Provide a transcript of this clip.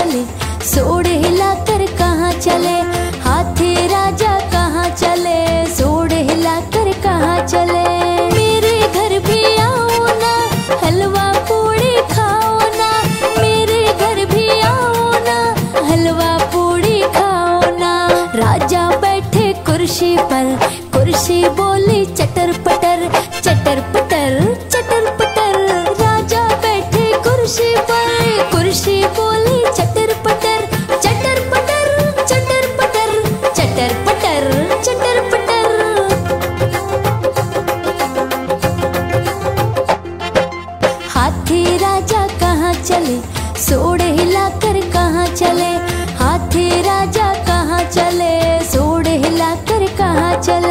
चले। सोड़ हिलाकर कहाँ चले? हाथी राजा कहाँ चले? सोड़ हिलाकर कहाँ चले? मेरे घर भी आओ ना, हलवा पूड़ी खाओ ना। मेरे घर भी आओ ना, हलवा पूड़ी खाओ ना। राजा बैठे कुर्सी पर हाथी राजा कहाँ चले? सोड़ हिलाकर कहाँ चले? हाथी राजा कहाँ चले? सोड़ हिलाकर कहाँ चले?